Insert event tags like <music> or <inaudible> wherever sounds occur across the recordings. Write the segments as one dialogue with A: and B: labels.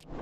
A: Shit.
B: Well,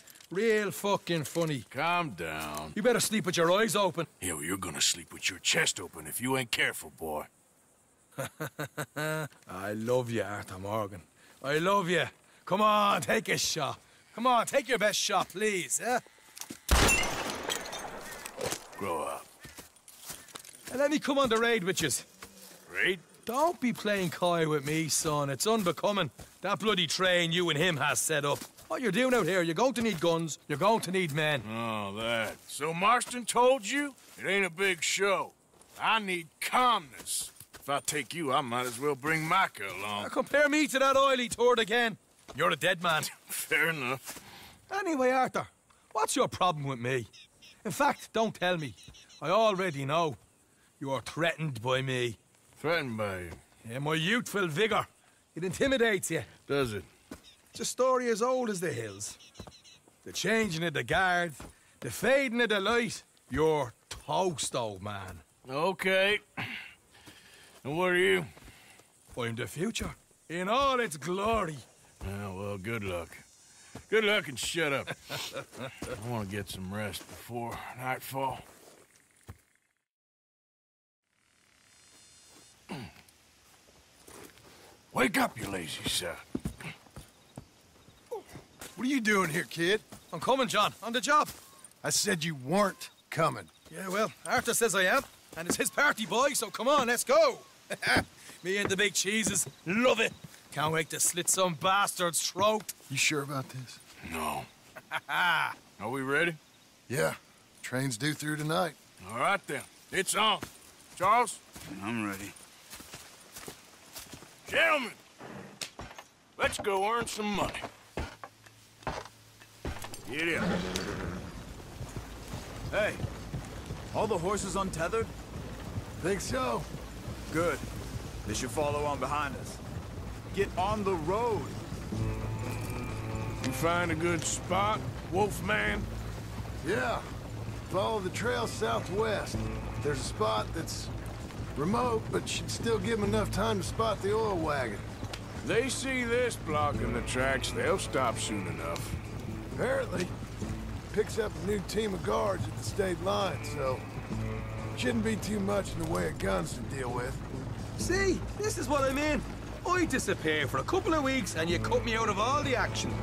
A: Real fucking funny.
B: Calm down.
A: You better sleep with your eyes open.
B: Yeah, well, you're gonna sleep with your chest open if you ain't careful, boy. <laughs>
A: I love you, Arthur Morgan. I love you. Come on, take a shot. Come on, take your best shot, please, eh?
B: Grow up.
A: And let me come on the raid with.
B: Raid?
A: Don't be playing coy with me, son. It's unbecoming. That bloody train you and him has set up. What you're doing out here, you're going to need guns, you're going to need men.
B: Oh, that. So Marston told you? It ain't a big show. I need calmness. If I take you, I might as well bring Micah
A: Now
B: along.
A: compare me to that oily turd again. You're a dead man. <laughs>
B: Fair enough.
A: Anyway, Arthur, what's your problem with me? In fact, don't tell me. I already know. You are threatened by me.
B: Threatened by you.
A: Yeah, my youthful vigor. It intimidates you.
B: Does it?
A: It's a story as old as the hills. The changing of the guard, the fading of the light. You're toast, old man.
B: Okay. <clears throat> And what are you?
A: I'm the future. In all its glory.
B: Oh, well, good luck. Good luck and shut up. I want to get some rest before nightfall. <clears throat> Wake up, you lazy son.
C: What are you doing here, kid?
A: I'm coming, John. On the job.
C: I said you weren't coming.
A: Yeah, well, Arthur says I am. And it's his party, boy, so come on, let's go. <laughs> Me and the big cheeses. Love it. Can't wait to slit some bastard's throat.
C: You sure about this?
B: No. <laughs> Are we ready?
C: Yeah. Train's due through tonight.
B: All right, then. It's on. Charles?
D: I'm ready.
B: Gentlemen, let's go earn some money. Get in.
D: Hey, all the horses untethered?
C: Think so?
D: Good. They should follow on behind us. Get on the road.
B: You find a good spot, Wolfman?
C: Yeah. Follow the trail southwest. There's a spot that's remote, but should still give them enough time to spot the oil wagon.
B: They see this blocking the tracks, they'll stop soon enough.
C: Apparently, picks up a new team of guards at the state line, so shouldn't be too much in the way of guns to deal with.
A: See, this is what I mean. I disappear for a couple of weeks and you cut me out of all the action.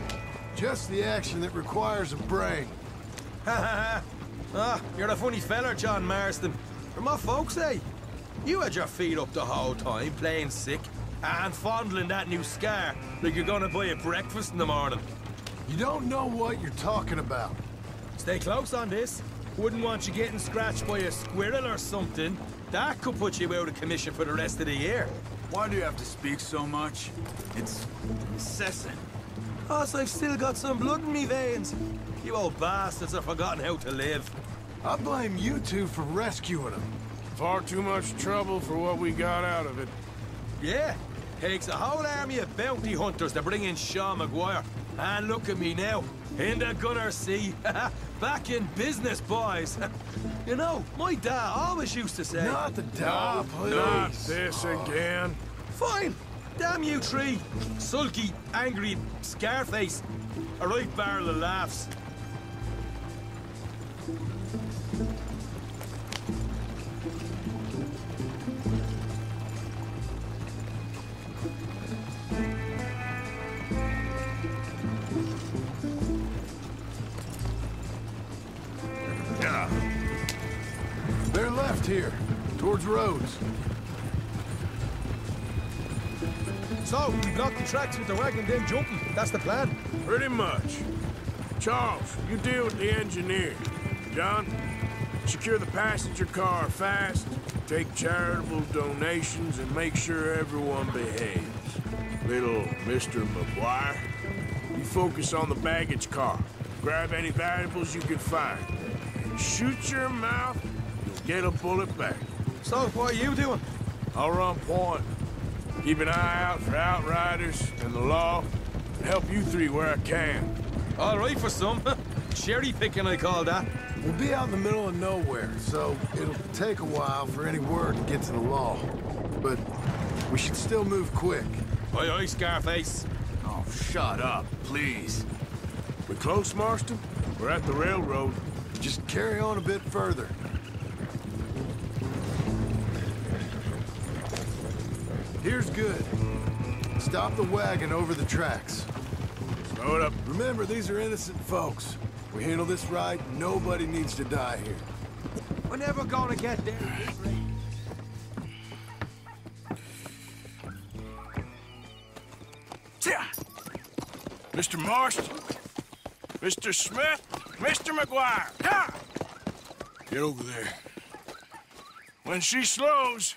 C: Just the action that requires a brain.
A: Ha ha ha. Ah, you're a funny feller, John Marston. From what folks say. You had your feet up the whole time, playing sick, and fondling that new scar like you're gonna buy a breakfast in the morning.
C: You don't know what you're talking about.
A: Stay close on this. Wouldn't want you getting scratched by a squirrel or something. That could put you out of commission for the rest of the year.
D: Why do you have to speak so much? It's incessant.
A: Plus, I've still got some blood in me veins. You old bastards have forgotten how to live.
C: I blame you two for rescuing him.
B: Far too much trouble for what we got out of it.
A: Yeah, takes a whole army of bounty hunters to bring in Sean MacGuire. And look at me now, in the gunner sea. Back in business, boys. <laughs> you know, my dad always used to say...
C: Not the dog, please.
B: Not this ah. again.
A: Fine. Damn you three. Sulky, angry, scarface. A right barrel of laughs.
C: Left here, towards Rhodes.
A: So, we block the tracks with the wagon, then jumping. That's the plan.
B: Pretty much. Charles, you deal with the engineer. John, secure the passenger car fast, take charitable donations, and make sure everyone behaves. Little Mr. MacGuire, you focus on the baggage car. Grab any valuables you can find. Shoot your mouth, get a bullet back.
A: So, what are you doing?
B: I'll run point. Keep an eye out for outriders and the law, and help you three where I can.
A: All right for some. <laughs> Cherry picking, I call that.
C: We'll be out in the middle of nowhere, so it'll take a while for any word to get to the law. But we should still move quick.
A: Aye, aye, Scarface.
D: Oh, shut up, please.
B: We're close, Marston? We're at the railroad.
C: Just carry on a bit further. Here's good. Stop the wagon over the tracks.
B: Slow it up.
C: Remember, these are innocent folks. We handle this right, nobody needs to die here.
A: We're never gonna get there.
B: Tia! Mr. Marston, Mr. Smith, Mr. MacGuire, ha! Get over there. When she slows,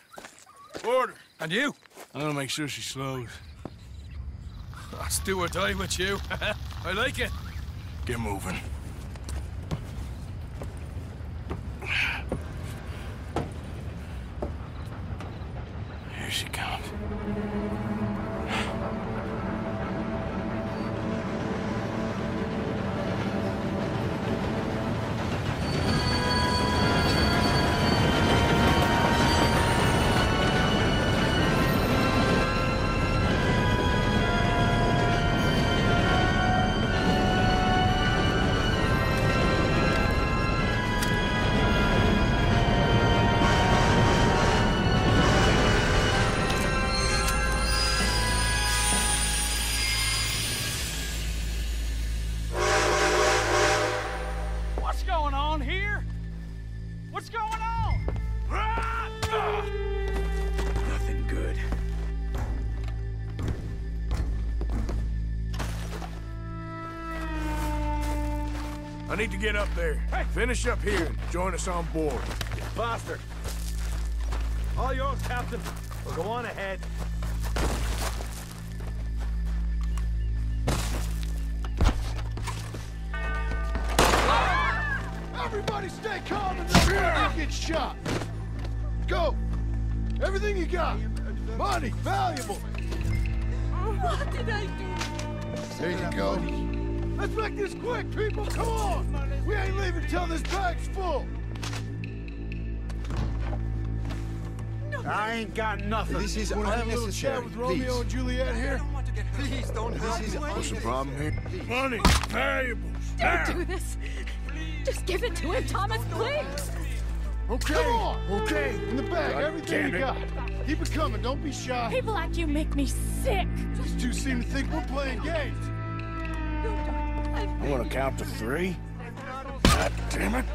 B: order.
A: And you?
B: I'm gonna make sure she slows.
A: Let's do or die with you. <laughs> I like it.
B: Get moving. I need to get up there. Finish up here and join us on board.
A: Faster. All yours, Captain. We'll go on ahead.
C: Everybody stay calm and don't ah! get shot. Go. Everything you got. Money, valuable.
E: What did I do?
C: There you go. Let's make this quick, people. Come on. We ain't leaving till this bag's full.
D: I ain't got nothing.
F: This is
C: Want to have a little
F: unnecessary.
C: chat with Romeo and Juliet here?
F: Please don't help
C: is
F: me.
B: What's the problem here? Money, valuables.
E: Don't
B: Now.
E: do this. Just give it to him, Thomas, please.
C: Okay. Come on.
B: Okay.
C: In the bag,
B: God
C: everything you got. Keep it coming. Don't be shy.
E: People like you make me sick.
C: These two seem to think we're playing games.
B: I'm gonna count to three. God damn it.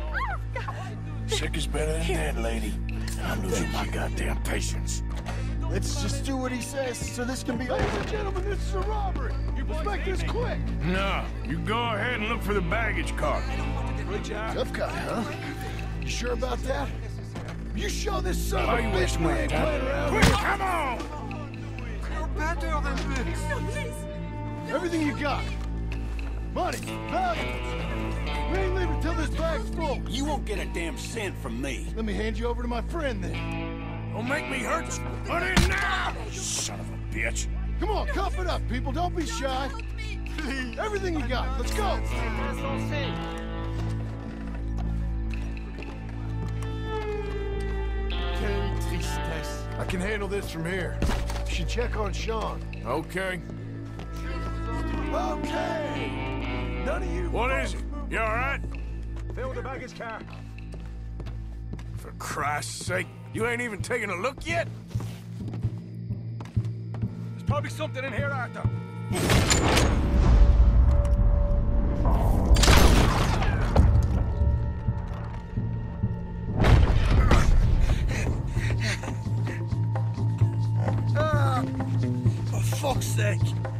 B: Sick is better than dead, lady. I'm losing my goddamn patience.
F: Let's just do what he says so this can be
C: Ladies
F: over.
C: and gentlemen, this is a robbery. Let's make this quick.
B: No, you go ahead and look for the baggage car.
C: Tough guy, huh? You sure about that? You show this son of
B: Why
C: a
B: you
C: bitch
B: wasting
C: we
B: my
C: ain't playing
B: time?
C: around
B: Quick, come on!
E: No, please.
C: Everything you got. Money, valuables. We ain't leaving till this bag's full.
G: You won't get a damn cent from me.
C: Let me hand you over to my friend then.
B: Don't make me hurt you. Put it now! Son of a bitch.
C: Come on, cuff it up, people. Don't be shy. Everything you got. Let's go. I can handle this from here. You should check on Sean.
B: Okay.
C: Okay. None of you.
B: What is it? You all right?
A: Fill the baggage car.
B: For Christ's sake, you ain't even taking a look yet?
A: There's probably something in here, Arthur.
B: Ah, for fuck's sake!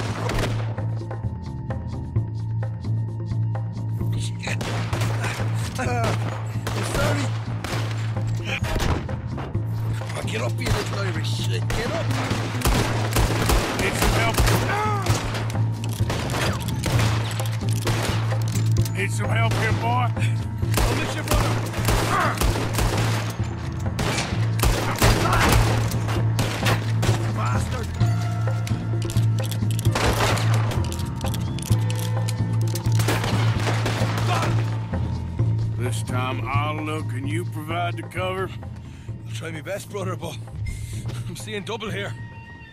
B: You provide the cover.
A: I'll try my best, brother, but I'm seeing double here.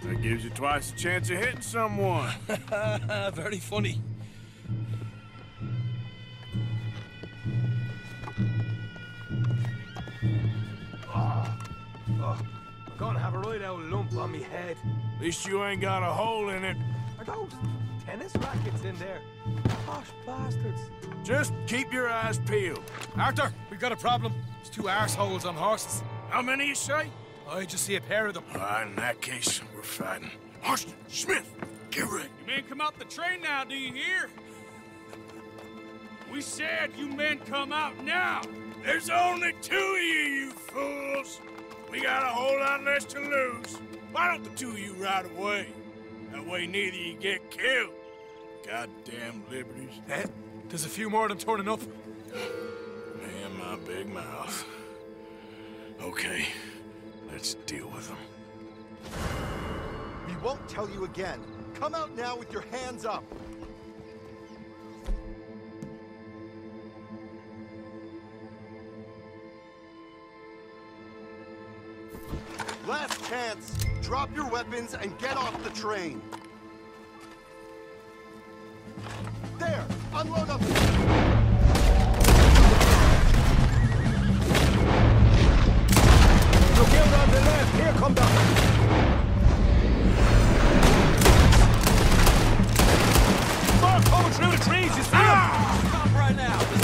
B: That gives you twice the chance of hitting someone. <laughs>
A: Very funny. Oh, oh, I'm gonna have a right old lump on me head.
B: At least you ain't got a hole in it.
A: Are those tennis rackets in there? Posh bastards.
B: Just keep your eyes peeled.
A: Arthur, we've got a problem. There's two assholes on horses.
B: How many you say?
A: I just see a pair of them.
B: Right, in that case, we're fighting. Austin, Smith, get ready.
H: You men come out the train now, do you hear? We said you men come out now.
B: There's only two of you, you fools. We got a whole lot less to lose. Why don't the two of you ride away? That way neither of you get killed. Goddamn liberties.
A: Eh? There's a few more of them turning up.
B: My big mouth. Okay, let's deal with them.
F: We won't tell you again. Come out now with your hands up. Last chance. Drop your weapons and get off the train. There! Unload up!
A: On the left. Here come the... Coming through the trees. You see them?
H: Ah! Stop right
A: now.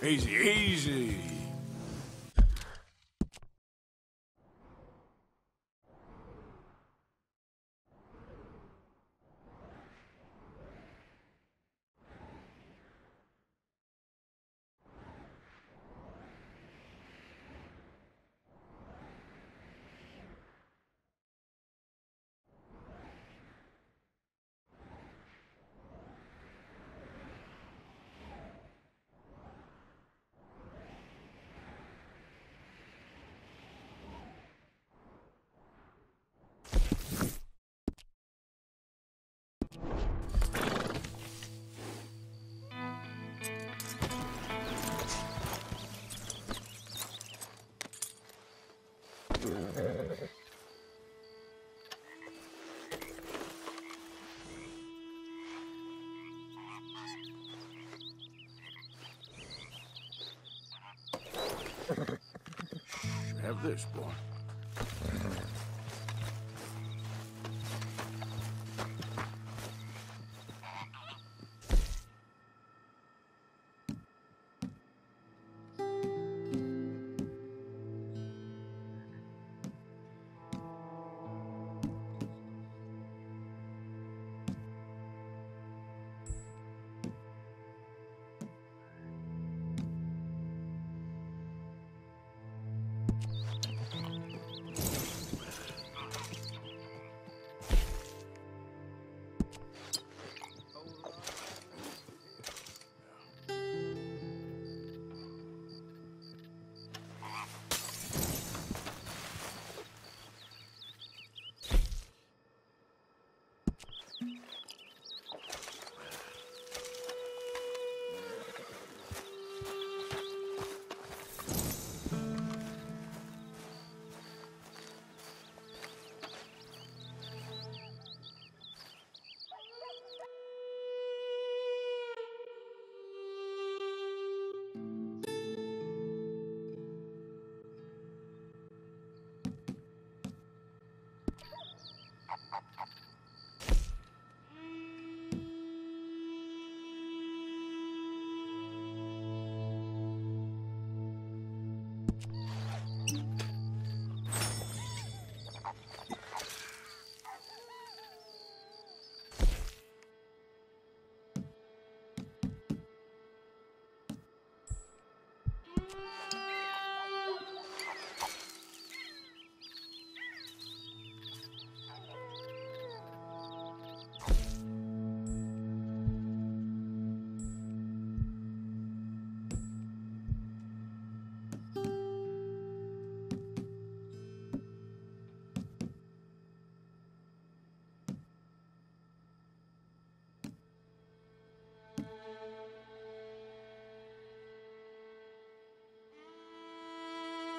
B: Easy, easy. This, boy.
I: Yeah.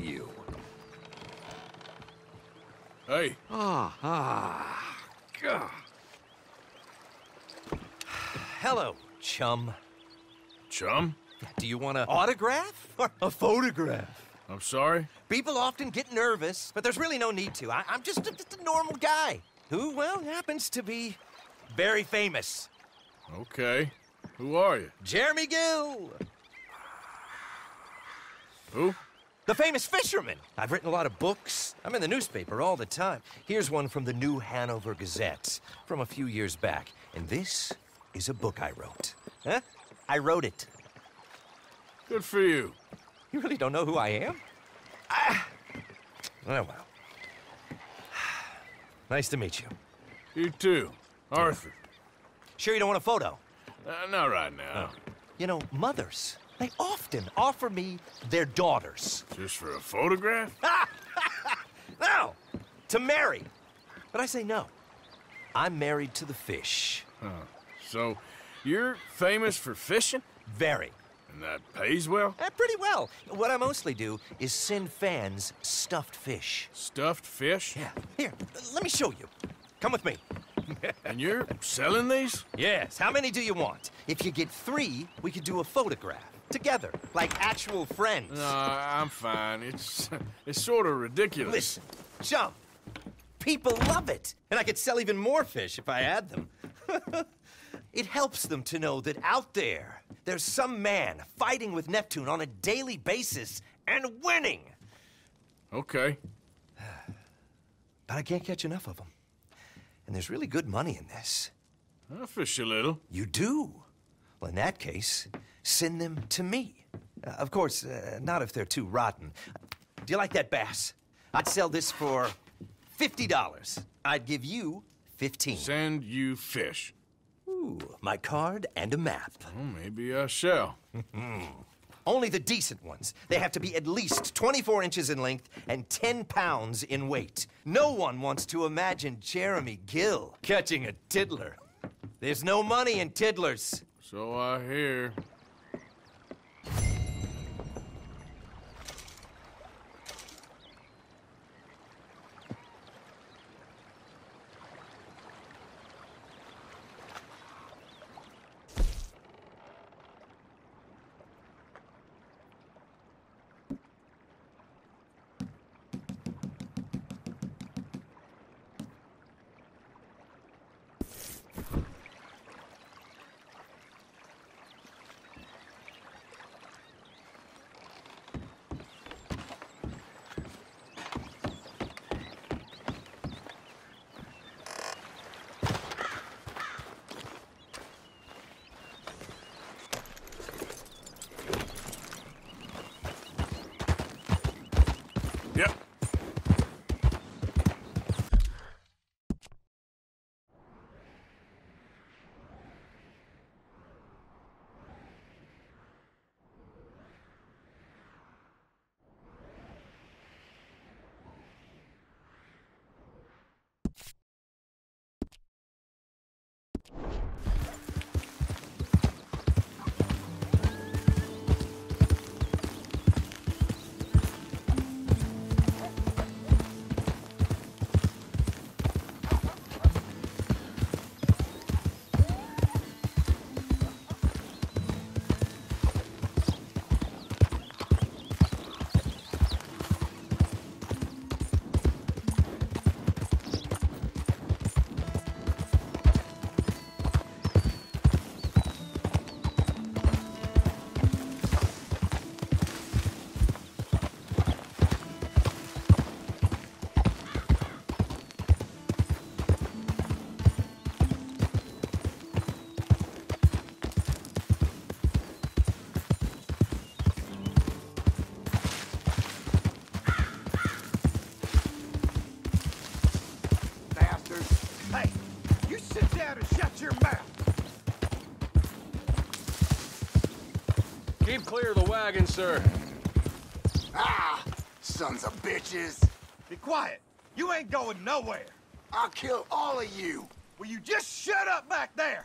I: you?
B: Hey,
I: Ah, ah. Gah. Hello, chum.
B: chum?
I: Do you want an autograph or a photograph?
B: I'm sorry?
I: People often get nervous, but there's really no need to. I, I'm just a, just a normal guy who, well, happens to be very famous.
B: Okay. Who are you?
I: Jeremy Gill,
B: Who?
I: The famous fisherman. I've written a lot of books. I'm in the newspaper all the time. Here's one from the New Hanover Gazette from a few years back. And this is a book I wrote. Huh? I wrote it.
B: Good for you.
I: You really don't know who I am? Ah. Oh, well. <sighs> Nice to meet you.
B: You too. Arthur.
I: Sure you don't want a photo?
B: Uh, not right now.
I: You know, mothers, they often offer me their daughters.
B: Just for a photograph? <laughs>
I: No, to marry. But I say no. I'm married to the fish.
B: So, you're famous for fishing?
I: Very.
B: And that pays well?
I: Eh, pretty well. What I mostly do is send fans stuffed fish.
B: Stuffed fish?
I: Yeah. Here, let me show you. Come with me. <laughs>
B: And you're selling these?
I: Yes. How many do you want? If you get three, we could do a photograph. Together, like actual friends.
B: No, I'm fine. It's <laughs> it's sort of ridiculous.
I: Listen, chum. People love it. And I could sell even more fish if I had them. <laughs> it helps them to know that out there, There's some man fighting with Neptune on a daily basis and winning.
B: Okay. <sighs>
I: But I can't catch enough of them. And there's really good money in this.
B: I'll fish a little.
I: You do? Well, in that case, send them to me. Uh, of course, uh, not if they're too rotten. Do you like that bass? I'd sell this for $50. I'd give you 15.
B: Send you fish.
I: Ooh, my card and a map.
B: Well, maybe I shall. <laughs>
I: Only the decent ones. They have to be at least 24 inches in length and 10 pounds in weight. No one wants to imagine Jeremy Gill catching a tiddler. There's no money in tiddlers.
B: So I hear.
A: Wagon, sir.
F: Ah, sons of bitches. Be quiet. You ain't going nowhere. I'll kill all of you. Will you just shut up back there?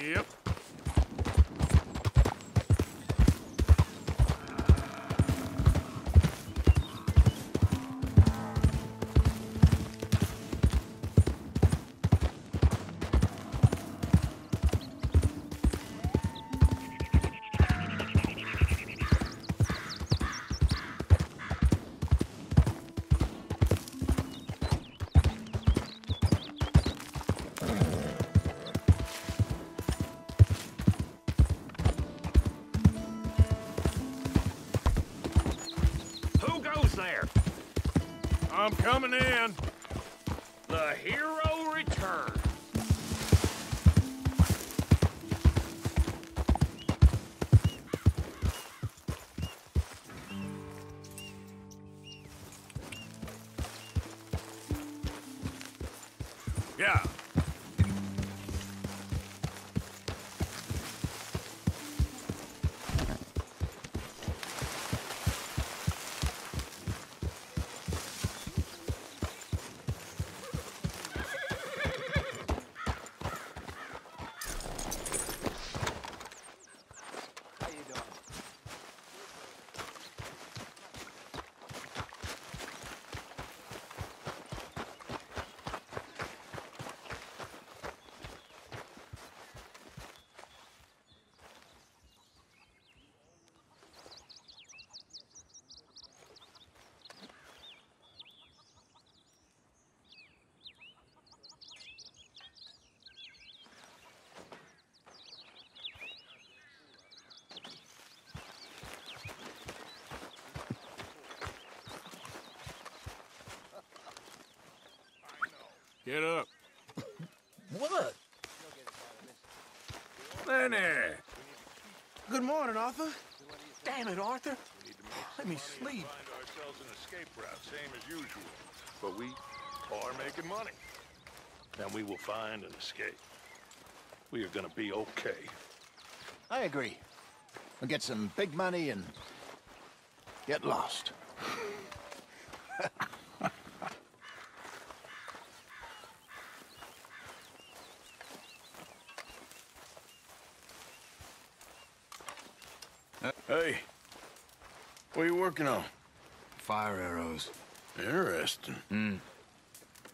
B: Yep. Coming in. Get up.
F: What?
B: Lenny!
F: Good morning, Arthur. Damn it, Arthur. Let me sleep.
J: Find ourselves an escape route, same as usual. But we are making money. And we will find an escape. We are gonna be okay.
K: I agree. We'll get some big money and get lost.
B: Working on?
D: Fire arrows.
B: Interesting.
D: Hmm.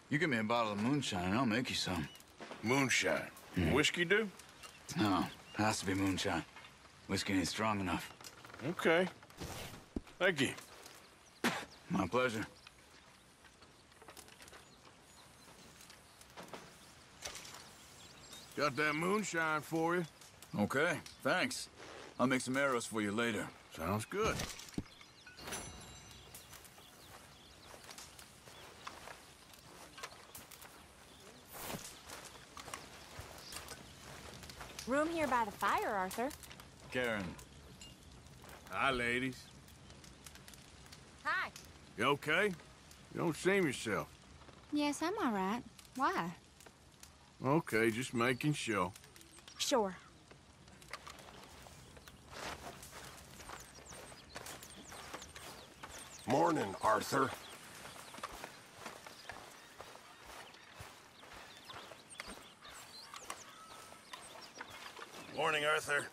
D: You give me a bottle of moonshine and I'll make you some.
B: Moonshine. Whiskey do?
D: No, has to be moonshine. Whiskey ain't strong enough.
B: Okay. Thank you.
D: My pleasure.
B: Got that moonshine for you.
D: Okay, thanks. I'll make some arrows for you later.
B: Sounds good.
E: Room here by the fire, Arthur.
D: Karen,
B: Hi, ladies.
E: Hi.
B: You okay? You don't seem yourself.
E: Yes, I'm all right. Why?
B: Okay, just making sure.
E: Sure.
F: Morning, Arthur.
J: Morning, Arthur.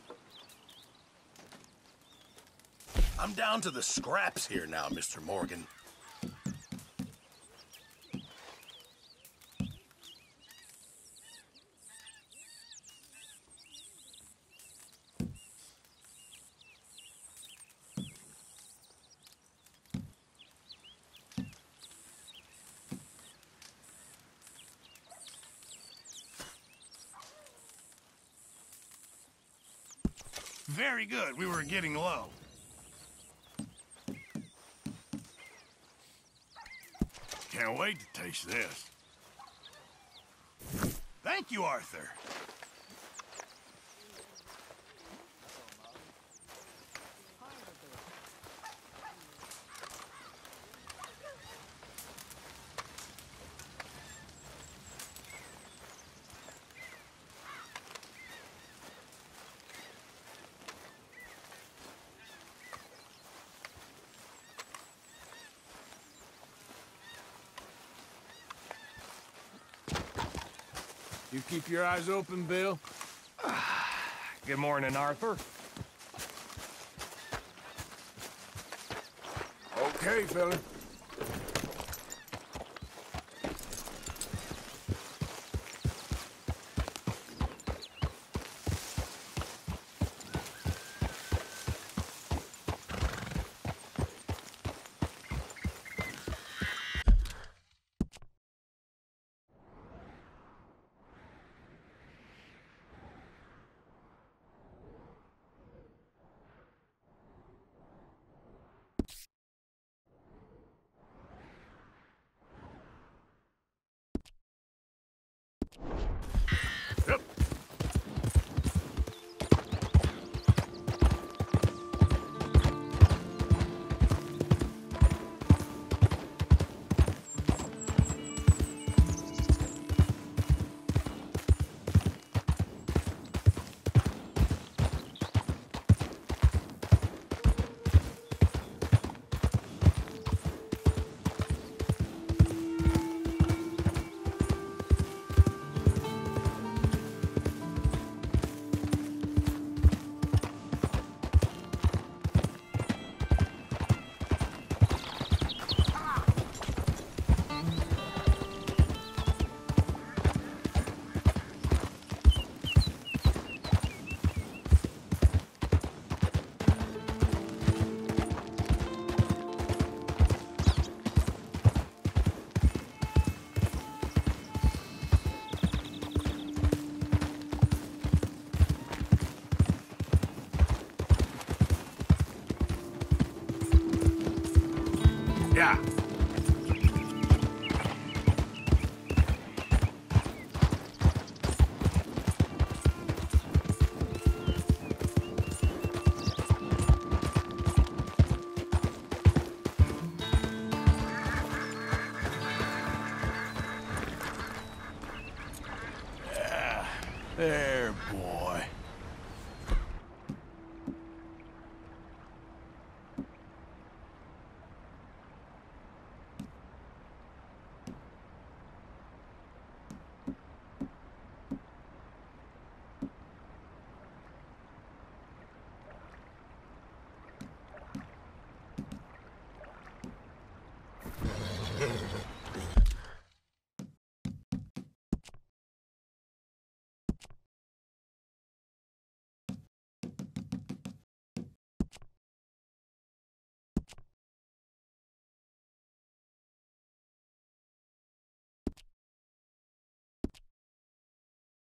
F: I'm down to the scraps here now, Mr. Morgan.
J: Very good. We were getting low.
B: Can't wait to taste this.
J: Thank you, Arthur.
B: Keep your eyes open, Bill? <sighs>
L: Good morning, Arthur.
B: Okay, fella. あ!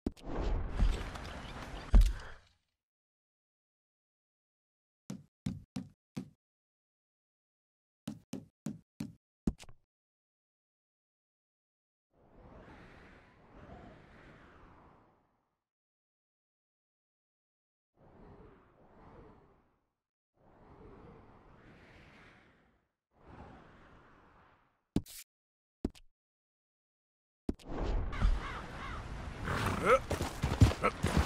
M: you mister.
B: Yeah. Yeah.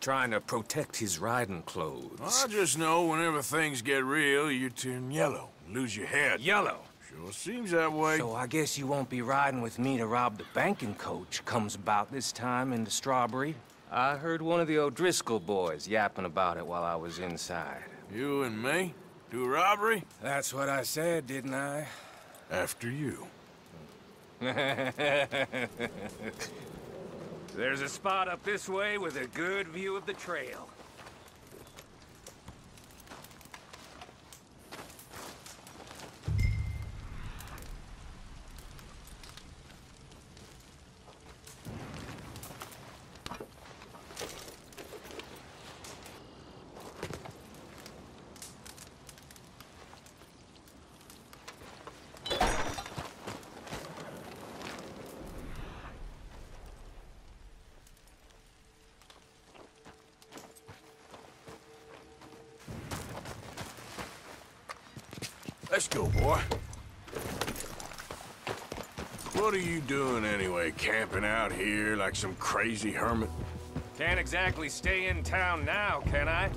L: trying to protect his riding clothes.
B: I just know whenever things get real, you turn yellow, lose your head.
L: Yellow?
B: Sure seems that way.
L: So I guess you won't be riding with me to rob the banking coach comes about this time in the Strawberry. I heard one of the O'Driscoll boys yapping about it while I was inside.
B: You and me? Do robbery?
L: That's what I said, didn't I?
B: After you. <laughs>
L: There's a spot up this way with a good view of the trail.
B: Let's go, boy. What are you doing anyway, camping out here like some crazy hermit?
L: Can't exactly stay in town now, can I?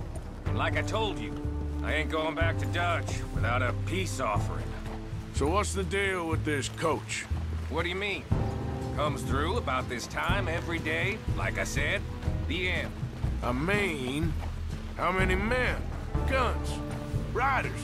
L: And like I told you, I ain't going back to Dutch without a peace offering.
B: So what's the deal with this coach?
L: What do you mean? Comes through about this time every day, like I said. The end.
B: I mean, how many men? Guns? Riders?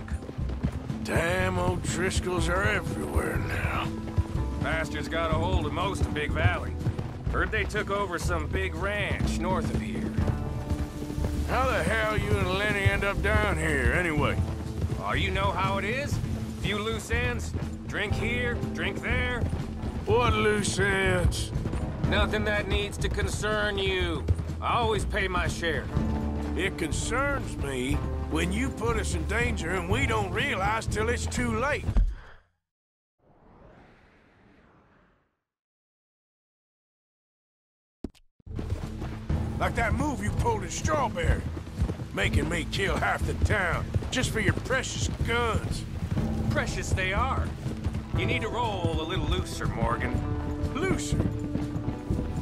B: Damn old O'Driscolls are everywhere now.
L: Bastards got a hold of most of Big Valley. Heard they took over some big ranch north of here.
B: How the hell you and Lenny end up down here, anyway?
L: Oh, you know how it is? Few loose ends. Drink here, drink there.
B: What loose ends?
L: Nothing that needs to concern you. I always pay my share.
B: It concerns me when you put us in danger and we don't realize till it's too late. Like that move you pulled in Strawberry. Making me kill half the town, just for your precious guns.
L: Precious they are. You need to roll a little looser, Morgan.
B: Looser?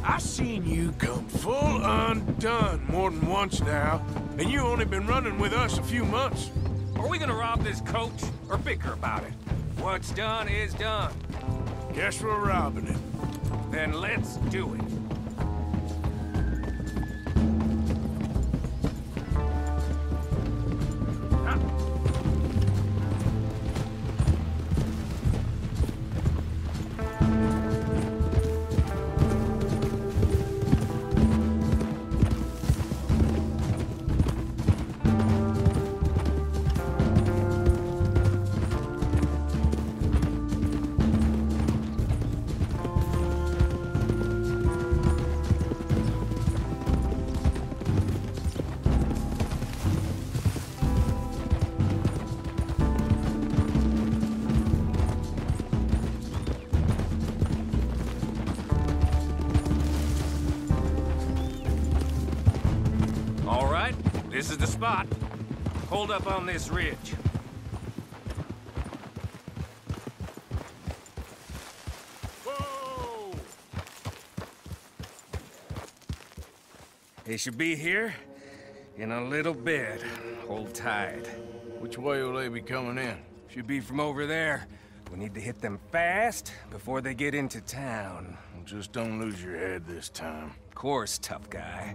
B: I seen you come full undone more than once now, and you only been running with us a few months.
L: Are we gonna rob this coach, or bicker about it? What's done is done.
B: Guess we're robbing it.
L: Then let's do it. Hold up on this ridge.
B: Whoa!
L: They should be here in a little bit. Hold tight.
B: Which way will they be coming in?
L: Should be from over there. We need to hit them fast before they get into town.
B: Just don't lose your head this time.
L: Of course, tough guy.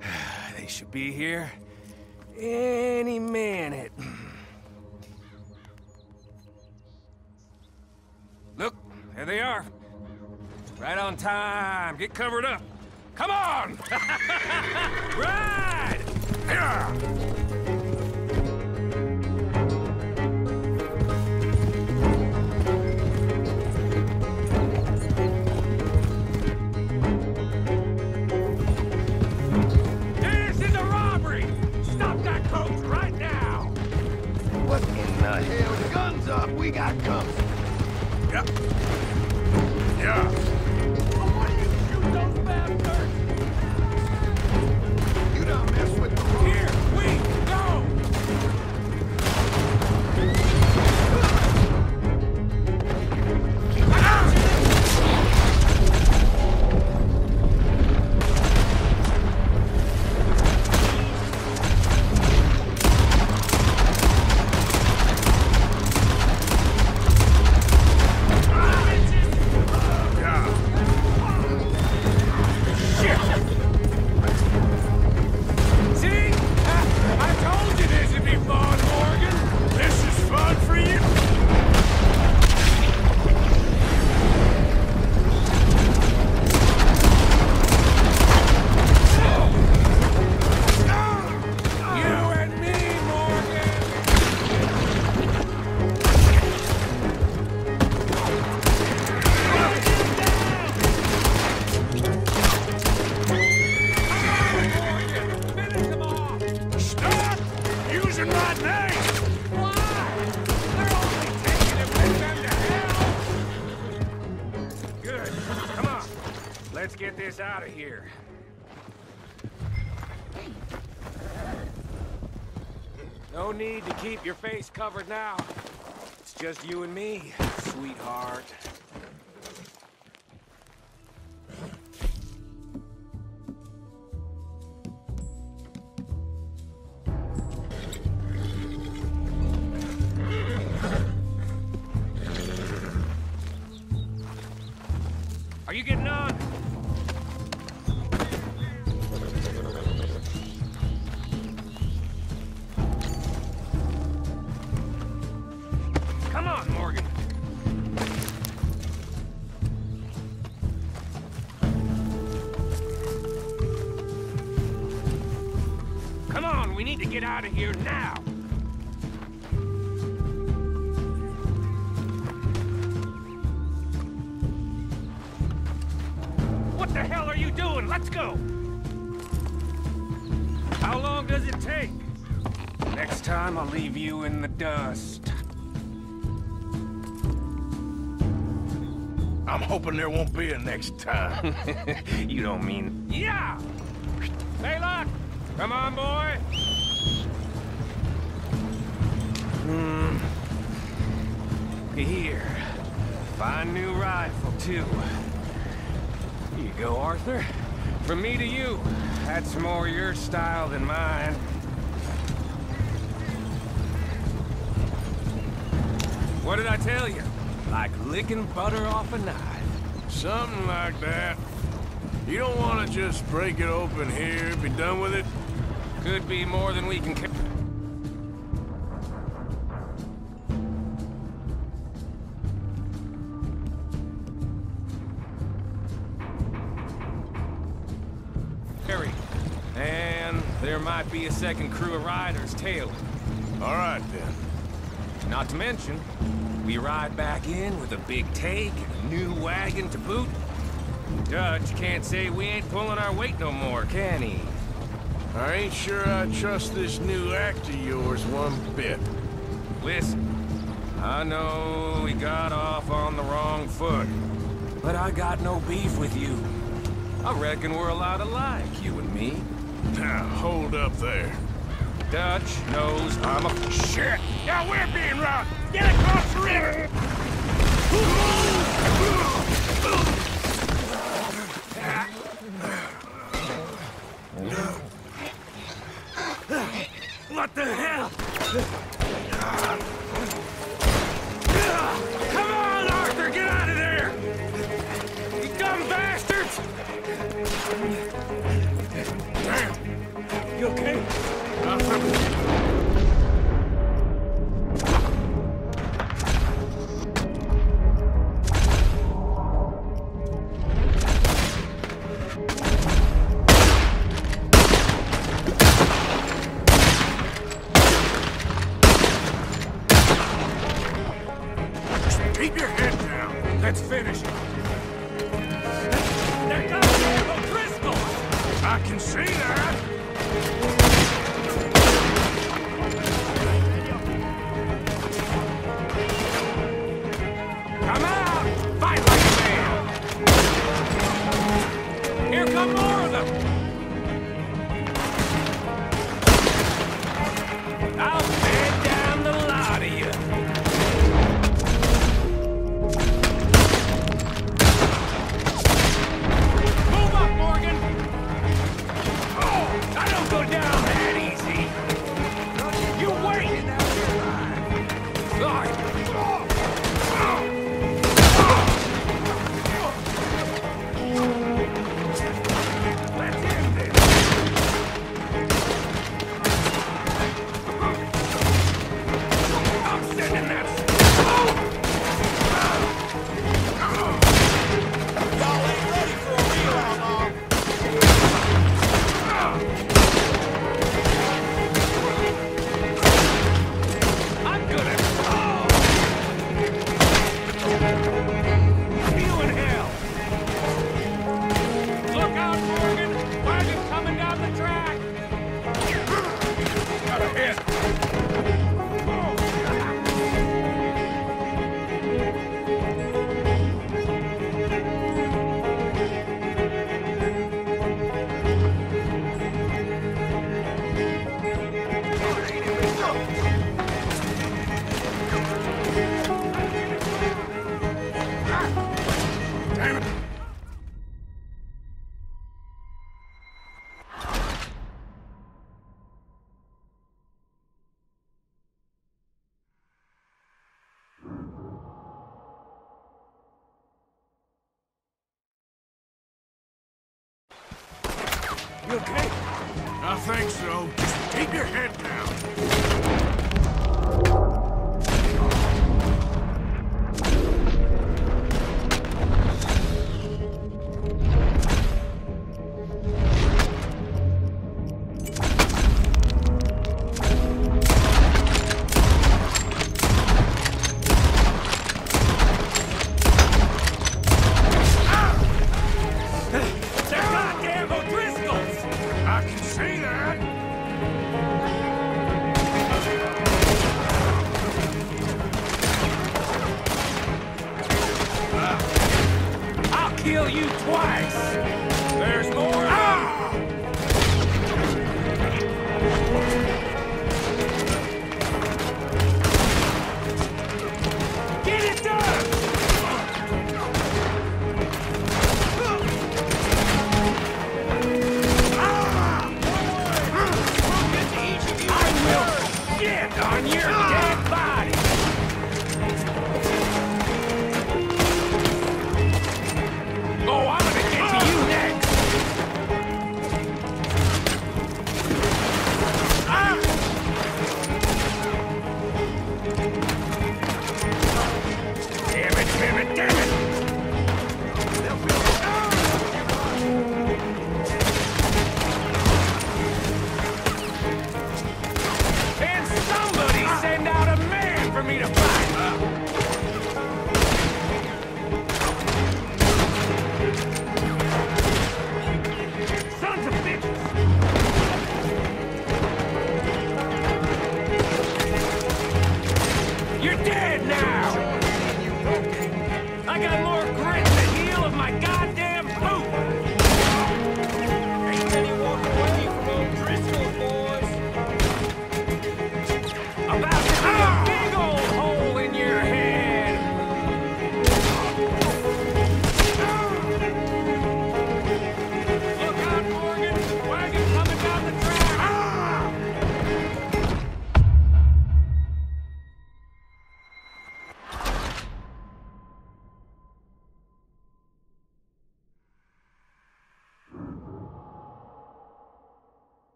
L: <sighs> They should be here any minute. Look, there they are. Right on time. Get covered up. Come on! <laughs> Ride! This
B: Yeah.
L: Are you getting on?
B: Hoping there won't be a next time. <laughs>
L: you don't mean... Yeah! Hey, look! Come on, boy! Hmm. Here. Fine new rifle, too. Here you go, Arthur. From me to you. That's more your style than mine. What did I tell you? Like licking butter off a knife.
B: Something like that. You don't want to just break it open here, be done with it?
L: Could be more than we can ca- carry. And there might be a second crew of riders tailing.
B: All right, then.
L: Not to mention, we ride back in with a big take and a new wagon to boot. Dutch can't say we ain't pulling our weight no more, can he?
B: I ain't sure I trust this new act of yours one bit.
L: Listen, I know we got off on the wrong foot, but I got no beef with you. I reckon we're a lot alike, you and me.
B: Now, hold up there.
L: Dutch knows I'm a...
B: Shit! Now we're being robbed! Get across the river!
L: What the hell? Come on, Arthur, get out of there! You dumb bastards! Damn. You okay?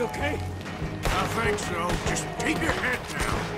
L: You
B: okay? I think so. Just keep your head down.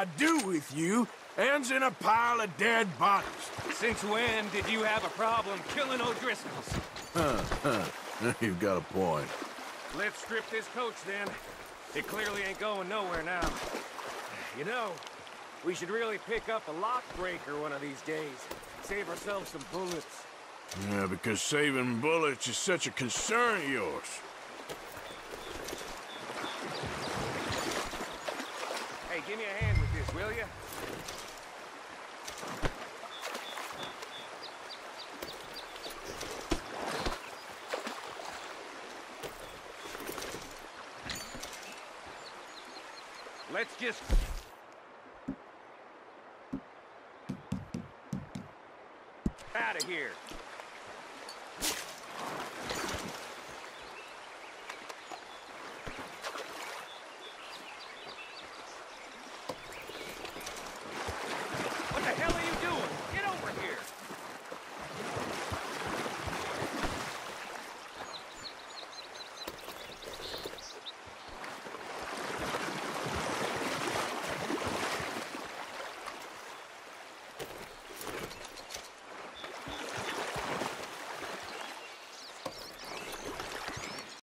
B: I do with you ends in a pile of dead bodies?
L: Since when did you have a problem killing O'Driscolls?
C: Huh, huh. <laughs> You've got a point.
L: Let's strip this coach then. It clearly ain't going nowhere now. You know, we should really pick up a lock breaker one of these days. Save ourselves some bullets.
B: Yeah, because saving bullets is such a concern of yours.
L: Hey, give me a hand with this, will you? Let's just... Out of here.